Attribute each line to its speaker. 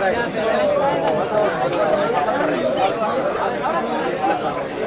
Speaker 1: 白雪雪雪啊！